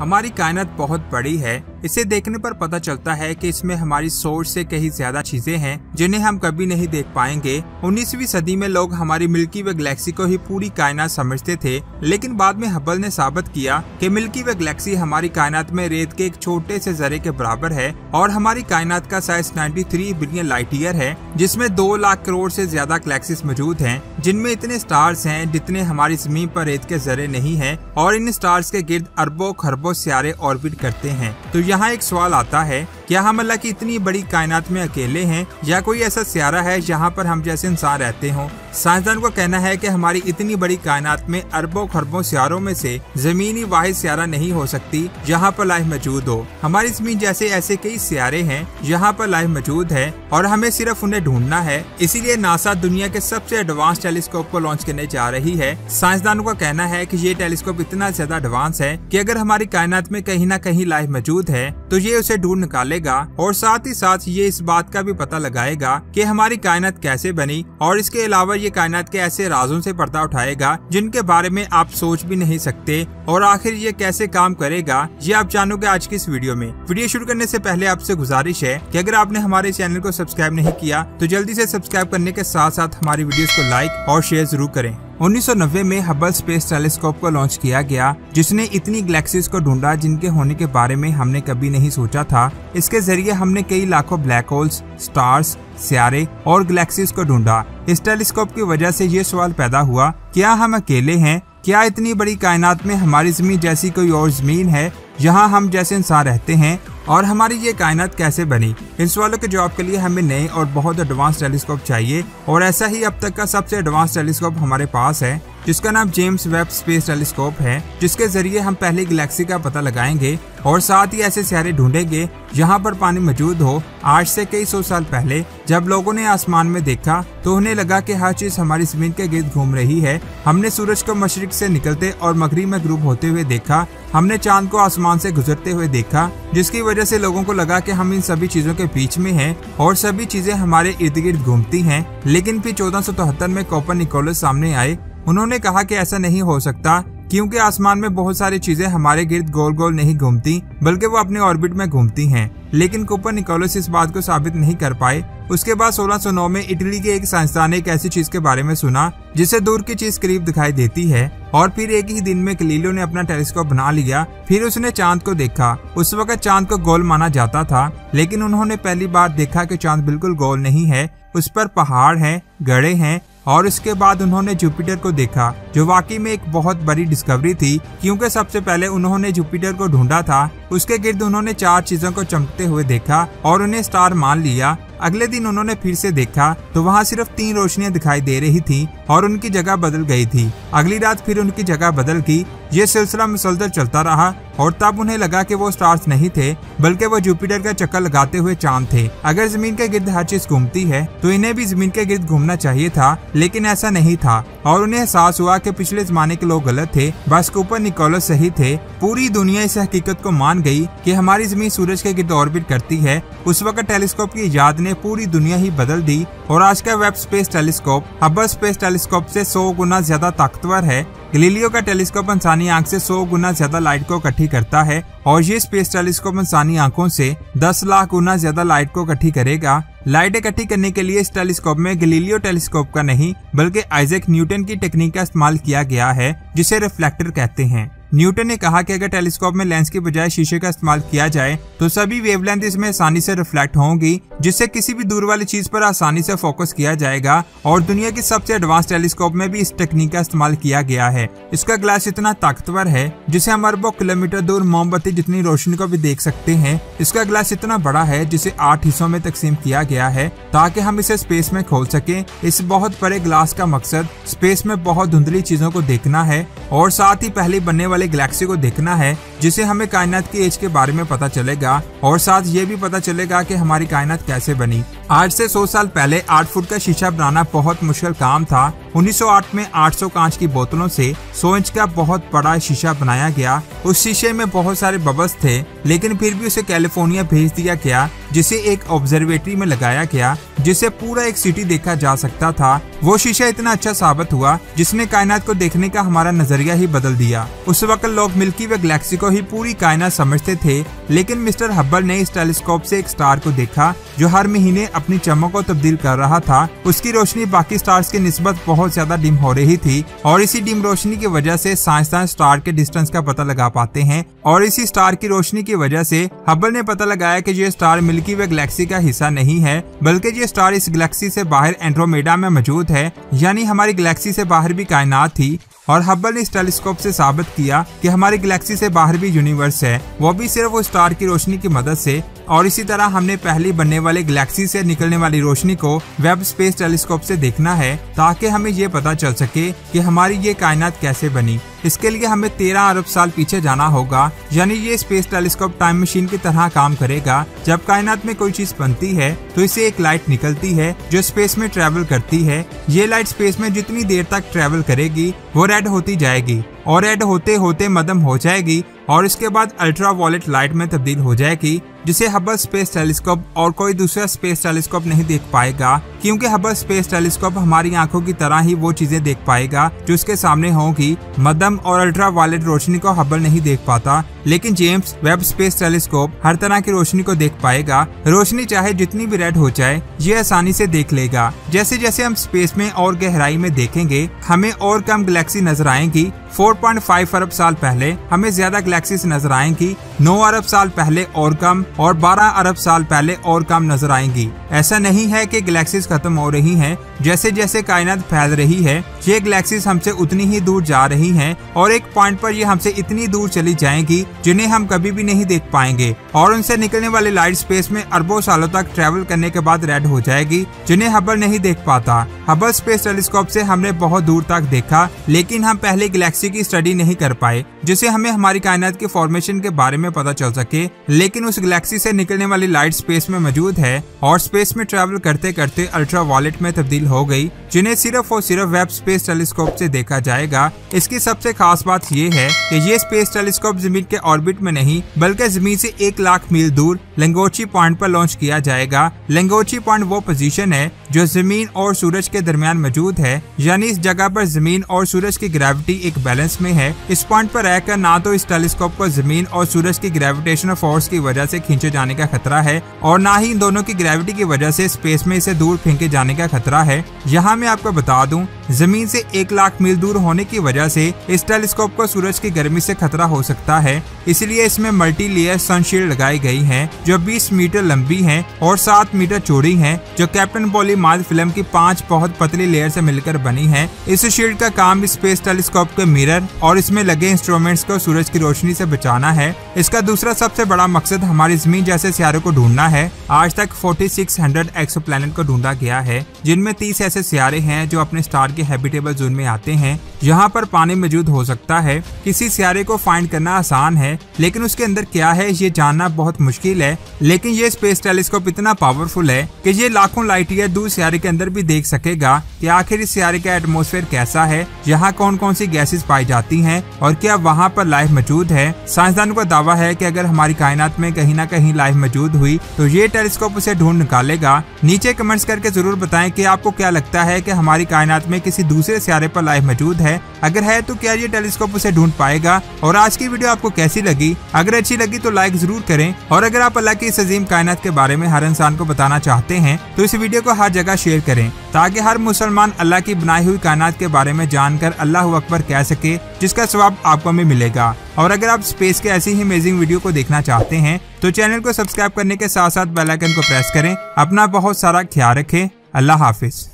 हमारी कायनत बहुत बड़ी है इसे देखने पर पता चलता है कि इसमें हमारी सोच से कहीं ज़्यादा चीज़ें हैं, जिन्हें हम कभी नहीं देख पाएँगे। 19वीं सदी में लोग हमारी मिल्की वे गैलेक्सी को ही पूरी कायनात समझते थे, लेकिन बाद में हबल ने साबित किया कि मिल्की वे गैलेक्सी हमारी कायनात में रेत के एक छोटे से जरे के बराबर है, और हमारी कायनात का साइज़ 93 बिलियन लाइट ईयर है, जिसमें दो लाख करोड़ से ज़्यादा गैलेक्सीज मौजूद हैं, जिनमें इतने स्टार्स हैं जितने हमारी ज़मीन पर रेत के जरे नहीं है, और इन स्टार्स के गिर्द अरबों खरबों सियारे ऑर्बिट करते हैं। तो यहाँ एक सवाल आता है क्या हम अल्लाह की इतनी बड़ी कायनात में अकेले हैं? या कोई ऐसा सियारा है जहाँ पर हम जैसे इंसान रहते हों? साइंसदान का कहना है कि हमारी इतनी बड़ी कायनात में अरबों खरबों सियारों में से जमीनी वाहिद सियारा नहीं हो सकती, जहाँ पर लाइफ मौजूद हो। हमारी ज़मीन जैसे ऐसे कई सियारे हैं, जहाँ पर लाइफ मौजूद है और हमें सिर्फ़ उन्हें ढूंढना है। इसीलिए नासा दुनिया के सबसे एडवांस टेलीस्कोप को लॉन्च करने जा रही है। साइंसदानों का कहना है की ये टेलीस्कोप इतना ज़्यादा एडवांस है की अगर हमारी कायनात में कहीं न कहीं लाइफ मौजूद है तो ये उसे ढूंढ निकालेगा और साथ ही साथ ये इस बात का भी पता लगाएगा कि हमारी कायनात कैसे बनी और इसके अलावा ये कायनात के ऐसे राजों से पर्दा उठाएगा जिनके बारे में आप सोच भी नहीं सकते और आखिर ये कैसे काम करेगा, ये आप जानोगे आज की इस वीडियो में। वीडियो शुरू करने से पहले आपसे गुजारिश है कि अगर आपने हमारे चैनल को सब्सक्राइब नहीं किया तो जल्दी से सब्सक्राइब करने के साथ साथ हमारी वीडियो को लाइक और शेयर ज़रूर करें। 1990 में हबल स्पेस टेलीस्कोप को लॉन्च किया गया, जिसने इतनी गैलेक्सीज को ढूंढा जिनके होने के बारे में हमने कभी नहीं सोचा था। इसके ज़रिए हमने कई लाखों ब्लैक होल्स स्टार्स सियारे और गैलेक्सीज को ढूंढा। इस टेलीस्कोप की वजह से ये सवाल पैदा हुआ, क्या हम अकेले हैं? क्या इतनी बड़ी कायनात में हमारी ज़मीन जैसी कोई और ज़मीन है, जहाँ हम जैसे इंसान रहते हैं? और हमारी ये कायनात कैसे बनी? इन सवालों के जवाब के लिए हमें नए और बहुत एडवांस टेलीस्कोप चाहिए और ऐसा ही अब तक का सबसे एडवांस टेलीस्कोप हमारे पास है। जिसका नाम जेम्स वेब स्पेस टेलीस्कोप है, जिसके ज़रिए हम पहले गैलेक्सी का पता लगाएँगे और साथ ही ऐसे सियारे ढूंढेंगे जहाँ पर पानी मौजूद हो। आज से कई सौ साल पहले, जब लोगों ने आसमान में देखा तो उन्हें लगा कि हर चीज़ हमारी ज़मीन के गिर्द घूम रही है। हमने सूरज को मशरक से निकलते और मगरी में ग्रुप होते हुए देखा। हमने चाँद को आसमान से गुजरते हुए देखा, जिसकी वजह से लोगों को लगा कि हम इन सभी चीज़ों के बीच में हैं और सभी चीज़ें हमारे इर्द गिर्द घूमती हैं। लेकिन फिर चौदह में कॉपर निकोलस सामने आए उन्होंने कहा कि ऐसा नहीं हो सकता, क्योंकि आसमान में बहुत सारी चीज़ें हमारे गिर्द गोल गोल नहीं घूमती, बल्कि वो अपने ऑर्बिट में घूमती हैं। लेकिन कुपर निकोलस इस बात को साबित नहीं कर पाए। उसके बाद 1609 में इटली के एक साइंसदान ने एक ऐसी चीज़ के बारे में सुना, जिसे दूर की चीज़ करीब दिखाई देती है, और फिर एक ही दिन में कलीलो ने अपना टेलीस्कोप बना लिया। फिर उसने चाँद को देखा। उस वक्त चाँद को गोल माना जाता था, लेकिन उन्होंने पहली बार देखा कि चाँद बिल्कुल गोल नहीं है। उस पर पहाड़ हैं, गड़े हैं और इसके बाद उन्होंने जुपिटर को देखा, जो वाकई में एक बहुत बड़ी डिस्कवरी थी, क्योंकि सबसे पहले उन्होंने जुपिटर को ढूंढा था, उसके गिर्द उन्होंने चार चीज़ों को चमकते हुए देखा और उन्हें स्टार मान लिया। अगले दिन उन्होंने फिर से देखा तो वहाँ सिर्फ़ तीन रोशनियाँ दिखाई दे रही थी और उनकी जगह बदल गई थी। अगली रात फिर उनकी जगह बदल गई ये सिलसिला मुसलसल चलता रहा और तब उन्हें लगा कि वो स्टार्स नहीं थे, बल्कि वो जुपिटर का चक्कर लगाते हुए चाँद थे। अगर ज़मीन के गिर्द हर चीज़ घूमती है तो इन्हें भी ज़मीन के गिर्द घूमना चाहिए था, लेकिन ऐसा नहीं था और उन्हें एहसास हुआ कि पिछले जमाने के लोग गलत थे, बस कूपर निकोलस सही थे। पूरी दुनिया इस हकीकत को मान गई कि हमारी ज़मीन सूरज के गिर्द ऑर्बिट करती है। उस वक्त टेलीस्कोप की याद ने पूरी दुनिया ही बदल दी और आज का Webb space telescope Hubble space telescope से 100 गुना ज़्यादा ताकतवर है। गलीलियो का टेलीस्कोप इंसानी आँख से 100 गुना ज़्यादा लाइट को इकट्ठी करता है और ये स्पेस टेलीस्कोप इंसानी आँखों से 10 लाख गुना ज़्यादा लाइट को इकट्ठी करेगा। लाइट इकट्ठी करने के लिए इस टेलीस्कोप में गलीलियो टेलीस्कोप का नहीं, बल्कि आइजैक न्यूटन की टेक्निक का इस्तेमाल किया गया है, जिसे रिफ्लेक्टर कहते हैं। न्यूटन ने कहा कि अगर टेलीस्कोप में लेंस की बजाय शीशे का इस्तेमाल किया जाए तो सभी वेवलेंथ इसमें आसानी से रिफ्लेक्ट होंगी, जिससे किसी भी दूर वाली चीज़ पर आसानी से फोकस किया जाएगा और दुनिया के सबसे एडवांस टेलीस्कोप में भी इस टेक्निक का इस्तेमाल किया गया है। इसका ग्लास इतना ताकतवर है, जिसे हम अरबों किलोमीटर दूर मोमबत्ती जितनी रोशनी को भी देख सकते हैं, इसका ग्लास इतना बड़ा है, जिसे आठ हिस्सों में तकसीम किया गया है, ताकि हम इसे स्पेस में खोल सके। इस बहुत बड़े ग्लास का मकसद स्पेस में बहुत धुंधली चीज़ों को देखना है और साथ ही पहले बनने वाले गैलेक्सी को देखना है, जिसे हमें कायनात की एज के बारे में पता चलेगा, और साथ ये भी पता चलेगा कि हमारी कायनात कैसे बनी। आज से 100 साल पहले 8 फुट का शीशा बनाना बहुत मुश्किल काम था। 1908 में 800 कांच की बोतलों से 100 इंच का बहुत बड़ा शीशा बनाया गया। उस शीशे में बहुत सारे बबल्स थे, लेकिन फिर भी उसे कैलिफ़ोर्निया भेज दिया गया, जिसे एक ऑब्जर्वेटरी में लगाया गया। जिसे पूरा एक सिटी देखा जा सकता था, वो शीशा इतना अच्छा साबित हुआ, जिसने कायनात को देखने का हमारा नज़रिया ही बदल दिया। उस वक्त लोग मिल्की व गैलेक्सी को ही पूरी कायनात समझते थे, लेकिन मिस्टर हब्बल ने इस टेलीस्कोप से एक स्टार को देखा, जो हर महीने अपनी चमक को तब्दील कर रहा था। उसकी रोशनी बाकी स्टार्स के निस्बत बहुत ज़्यादा डिम हो रही थी, और इसी डिम रोशनी की वजह से साइंसदान स्टार के डिस्टेंस का पता लगा पाते हैं, और इसी स्टार की रोशनी की वजह से हब्बल ने पता लगाया कि ये स्टार मिल्की वे गैलेक्सी का हिस्सा नहीं है, बल्कि ये स्टार इस गैलेक्सी से बाहर एंड्रोमेडा में मौजूद है, यानी हमारी गैलेक्सी से बाहर भी कायनात थी, और हब्बल ने इस टेलीस्कोप से साबित किया कि हमारी गैलेक्सी से बाहर भी यूनिवर्स है, वो भी सिर्फ़ वो स्टार की रोशनी की मदद से और इसी तरह हमने पहली बनने वाले गैलेक्सी से निकलने वाली रोशनी को वेब स्पेस टेलीस्कोप से देखना है, ताकि हमें ये पता चल सके कि हमारी ये कायनात कैसे बनी। इसके लिए हमें तेरह अरब साल पीछे जाना होगा, यानी ये स्पेस टेलीस्कोप टाइम मशीन की तरह काम करेगा। जब कायनात में कोई चीज़ बनती है तो इसे एक लाइट निकलती है, जो स्पेस में ट्रेवल करती है। ये लाइट स्पेस में जितनी देर तक ट्रेवल करेगी, वो रेड होती जाएगी, और रेड होते होते मदम हो जाएगी, और इसके बाद अल्ट्रा वॉलेट लाइट में तब्दील हो जाएगी। जिसे हबल स्पेस टेलीस्कोप और कोई दूसरा स्पेस टेलीस्कोप नहीं देख पाएगा, क्योंकि हबल स्पेस टेलीस्कोप हमारी आँखों की तरह ही वो चीज़ें देख पाएगा, जो उसके सामने होंगी। मदम और अल्ट्रा वायलेट रोशनी को हबल नहीं देख पाता, लेकिन जेम्स वेब स्पेस टेलीस्कोप हर तरह की रोशनी को देख पाएगा। रोशनी चाहे जितनी भी रेड हो जाए, ये आसानी से देख लेगा। जैसे जैसे हम स्पेस में और गहराई में देखेंगे, हमें और कम गैलेक्सी नज़र आएँगी। 4.5 अरब साल पहले हमें ज़्यादा गैलेक्सीज नज़र आएँगी। 9 अरब साल पहले और कम और 12 अरब साल पहले और कम नज़र आएँगी। ऐसा नहीं है कि गैलेक्सीज खत्म हो रही हैं जैसे जैसे कायनात फैल रही है ये गैलेक्सीज हमसे उतनी ही दूर जा रही हैं और एक पॉइंट पर ये हमसे इतनी दूर चली जाएँगी जिन्हें हम कभी भी नहीं देख पाएँगे और उनसे निकलने वाली लाइट स्पेस में अरबों सालों तक ट्रेवल करने के बाद रेड हो जाएगी, जिन्हें हबल नहीं देख पाता। हबल स्पेस टेलीस्कोप से हमने बहुत दूर तक देखा, लेकिन हम पहले गैलेक्सी की स्टडी नहीं कर पाए जिसे हमें हमारी कायनात के फॉर्मेशन के बारे में पता चल सके। लेकिन उस गैलेक्सी से निकलने वाली लाइट स्पेस में मौजूद है और स्पेस में ट्रेवल करते करते अल्ट्रा वॉलेट में तब्दील हो गई, जिन्हें सिर्फ़ और सिर्फ़ वेब स्पेस टेलीस्कोप से देखा जाएगा। इसकी सबसे खास बात ये है कि ये स्पेस टेलीस्कोप ज़मीन के ऑर्बिट में नहीं, बल्कि ज़मीन से एक लाख मील दूर लेंगोची पॉइंट पर लॉन्च किया जाएगा। लेंगोची पॉइंट वो पोजीशन है जो ज़मीन और सूरज के दरमियान मौजूद है। यानी इस जगह पर ज़मीन और सूरज की ग्रेविटी एक बैलेंस में है। इस पॉइंट पर रहकर ना तो इस टेलीस्कोप को ज़मीन और सूरज की ग्रेविटेशनल फोर्स की वजह से खींचे जाने का खतरा है, और ना ही इन दोनों की ग्रेविटी की वजह से स्पेस में इसे दूर फेंके जाने का खतरा है। यहाँ मैं आपको बता दूँ, ज़मीन से एक लाख मील दूर होने की वजह से इस टेलीस्कोप को सूरज की गर्मी से खतरा हो सकता है। इसलिए इसमें मल्टी लेयर सनशील्ड लगाई गई है, जो 20 मीटर लंबी है और 7 मीटर चौड़ी है, जो कैप्टन बॉली माल फ़िल्म की पाँच बहुत पतली लेयर से मिलकर बनी है। इस शील्ड का काम स्पेस टेलीस्कोप के मिरर और इसमें लगे इंस्ट्रूमेंट्स को सूरज की रोशनी से बचाना है। इसका दूसरा सबसे बड़ा मकसद हमारी ज़मीन जैसे सियारों को ढूंढना है। आज तक 4600 एक्सो को ढूंढा गया है, जिनमें 30 ऐसे सियारे हैं जो अपने स्टार के हैबिटेबल जोन में आते हैं। यहाँ पर पानी मौजूद हो सकता है। किसी सियारे को फाइंड करना आसान है, लेकिन उसके अंदर क्या है, ये जानना बहुत मुश्किल है। लेकिन ये स्पेस टेलीस्कोप इतना पावरफुल है कि ये लाखों लाइट ईयर दूर सियारे के अंदर भी देख सकेगा कि आखिर इस सियारे का एटमोसफेयर कैसा है, यहाँ कौन कौन सी गैसेज पाई जाती है, और क्या वहाँ पर लाइफ मौजूद है। साइंसदानों का दावा है की अगर हमारी कायनात में कहीं ना कहीं लाइफ मौजूद हुई तो ये टेलीस्कोप उसे ढूंढ निकालेगा। नीचे कमेंट्स करके ज़रूर बताएँ कि आपको क्या लगता है कि हमारी कायनात में किसी दूसरे सियारे पर लाइफ मौजूद है। अगर है तो क्या ये टेलीस्कोप उसे ढूंढ पाएगा? और आज की वीडियो आपको कैसी लगी? अगर अच्छी लगी तो लाइक ज़रूर करें। और अगर आप अल्लाह की इस अजीम कायनात के बारे में हर इंसान को बताना चाहते हैं तो इस वीडियो को हर जगह शेयर करें, ताकि हर मुसलमान अल्लाह की बनाई हुई कायनात के बारे में जानकर अल्लाह अकबर कह सके, जिसका स्वाब आपको में मिलेगा। और अगर आप स्पेस के ऐसी ही अमेजिंग वीडियो को देखना चाहते हैं तो चैनल को सब्सक्राइब करने के साथ साथ बेल आइकन को प्रेस करें। अपना बहुत सारा ख्याल रखें। अल्लाह हाफिज।